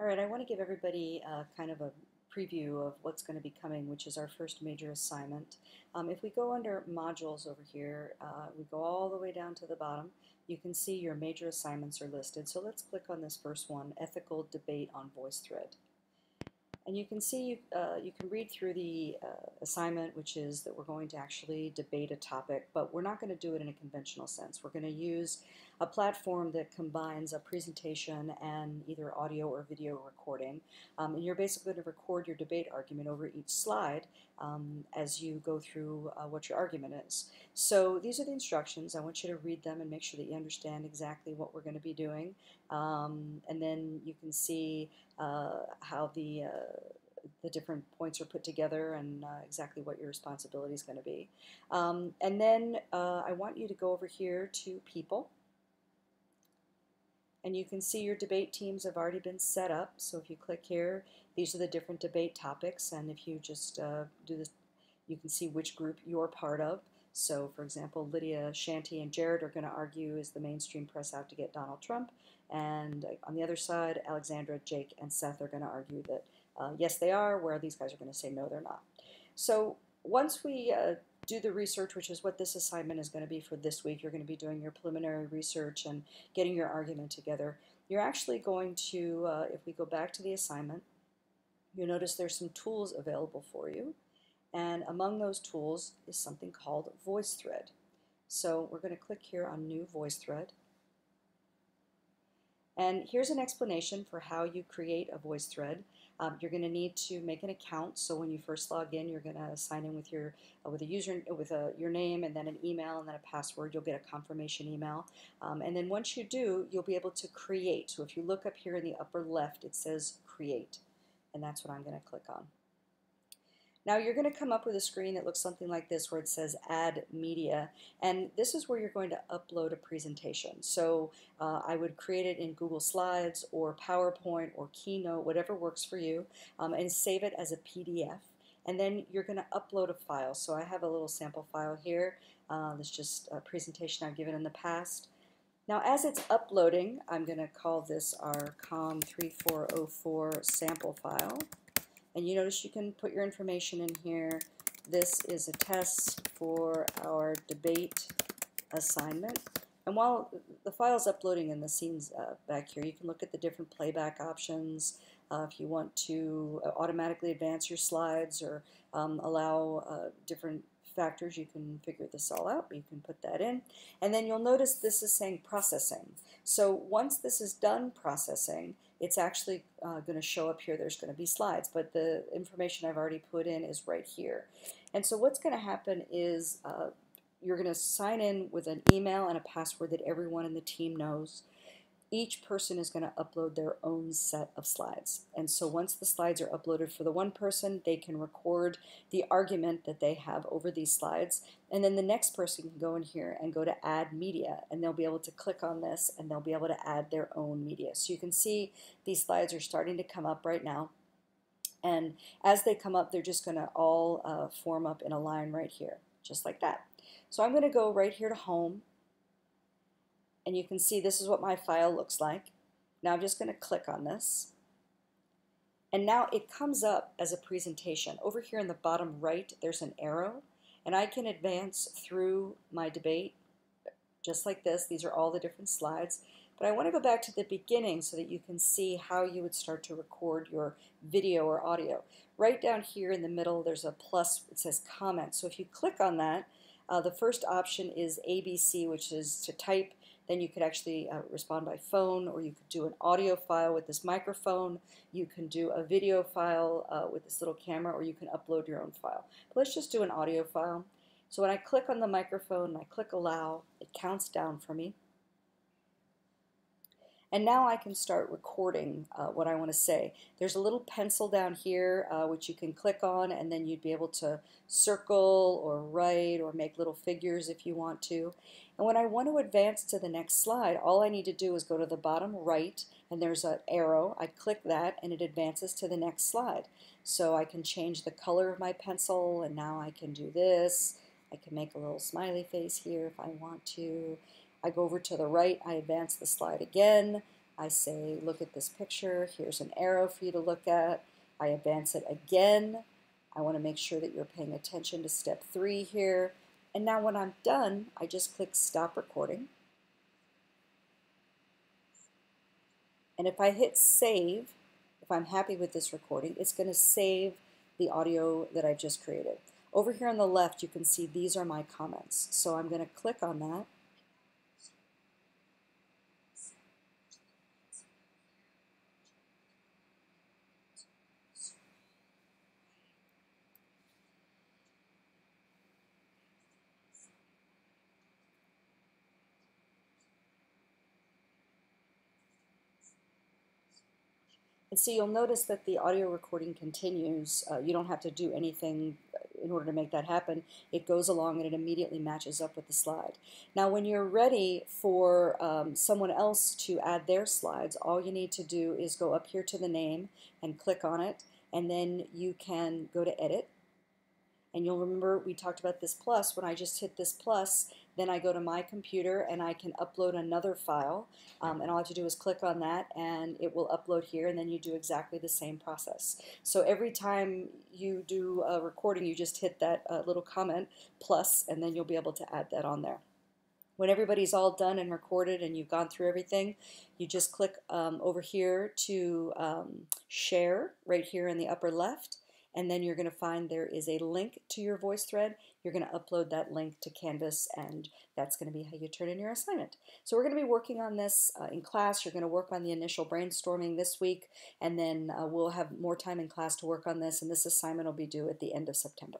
All right, I want to give everybody uh, kind of a preview of what's going to be coming, which is our first major assignment. Um, if we go under modules over here, uh, we go all the way down to the bottom, you can see your major assignments are listed. So let's click on this first one, Ethical Debate on VoiceThread. And you can see, uh, you can read through the uh, assignment, which is that we're going to actually debate a topic, but we're not going to do it in a conventional sense. We're going to use a platform that combines a presentation and either audio or video recording. Um, and you're basically going to record your debate argument over each slide um, as you go through uh, what your argument is. So these are the instructions. I want you to read them and make sure that you understand exactly what we're going to be doing. Um, and then you can see how the uh, the different points are put together and uh, exactly what your responsibility is going to be. Um, and then uh, I want you to go over here to people. And you can see your debate teams have already been set up. So if you click here, these are the different debate topics. And if you just uh, do this, you can see which group you're part of. So for example, Lydia Shanti and Jared are going to argue is the mainstream press out to get Donald Trump. And on the other side, Alexandra, Jake, and Seth are going to argue that uh, yes, they are, where these guys are going to say no, they're not. So once we uh, do the research, which is what this assignment is going to be for this week, you're going to be doing your preliminary research and getting your argument together. You're actually going to, uh, if we go back to the assignment, you'll notice there's some tools available for you. And among those tools is something called VoiceThread. So we're going to click here on New VoiceThread. And here's an explanation for how you create a VoiceThread. Um, you're going to need to make an account. So when you first log in, you're going to sign in with your uh, with a user with a your name and then an email and then a password. You'll get a confirmation email. Um, and then once you do, you'll be able to create. So if you look up here in the upper left, it says create, and that's what I'm going to click on. Now you're going to come up with a screen that looks something like this where it says add media and this is where you're going to upload a presentation. So uh, I would create it in Google Slides or PowerPoint or Keynote, whatever works for you um, and save it as a PDF and then you're going to upload a file. So I have a little sample file here. Uh, this just a presentation I've given in the past. Now as it's uploading, I'm going to call this our COM3404 sample file. And you notice you can put your information in here. This is a test for our debate assignment. And while the file is uploading in the scenes uh, back here, you can look at the different playback options. Uh, if you want to uh, automatically advance your slides or um, allow uh, different factors, you can figure this all out. You can put that in. And then you'll notice this is saying processing. So once this is done processing, it's actually uh, going to show up here. There's going to be slides, but the information I've already put in is right here. And so what's going to happen is uh, you're going to sign in with an email and a password that everyone in the team knows each person is going to upload their own set of slides. And so once the slides are uploaded for the one person, they can record the argument that they have over these slides. And then the next person can go in here and go to add media and they'll be able to click on this and they'll be able to add their own media. So you can see these slides are starting to come up right now. And as they come up, they're just going to all uh, form up in a line right here, just like that. So I'm going to go right here to home and you can see this is what my file looks like. Now I'm just going to click on this. And now it comes up as a presentation. Over here in the bottom right, there's an arrow, and I can advance through my debate just like this. These are all the different slides. But I want to go back to the beginning so that you can see how you would start to record your video or audio. Right down here in the middle, there's a plus, it says comment. So if you click on that, uh, the first option is ABC, which is to type then you could actually uh, respond by phone, or you could do an audio file with this microphone. You can do a video file uh, with this little camera, or you can upload your own file. But let's just do an audio file. So when I click on the microphone, and I click allow, it counts down for me. And now I can start recording uh, what I want to say. There's a little pencil down here uh, which you can click on and then you'd be able to circle or write or make little figures if you want to. And when I want to advance to the next slide, all I need to do is go to the bottom right and there's an arrow. I click that and it advances to the next slide. So I can change the color of my pencil and now I can do this. I can make a little smiley face here if I want to. I go over to the right, I advance the slide again. I say, look at this picture. Here's an arrow for you to look at. I advance it again. I want to make sure that you're paying attention to step three here. And now when I'm done, I just click stop recording. And if I hit save, if I'm happy with this recording, it's going to save the audio that I've just created. Over here on the left, you can see these are my comments. So I'm going to click on that. And so you'll notice that the audio recording continues. Uh, you don't have to do anything in order to make that happen. It goes along and it immediately matches up with the slide. Now when you're ready for um, someone else to add their slides, all you need to do is go up here to the name and click on it and then you can go to edit and you'll remember we talked about this plus. When I just hit this plus, then I go to my computer and I can upload another file. Um, and all I have to do is click on that and it will upload here and then you do exactly the same process. So every time you do a recording, you just hit that uh, little comment plus and then you'll be able to add that on there. When everybody's all done and recorded and you've gone through everything, you just click um, over here to um, share right here in the upper left and then you're going to find there is a link to your VoiceThread. You're going to upload that link to Canvas, and that's going to be how you turn in your assignment. So we're going to be working on this uh, in class. You're going to work on the initial brainstorming this week, and then uh, we'll have more time in class to work on this, and this assignment will be due at the end of September.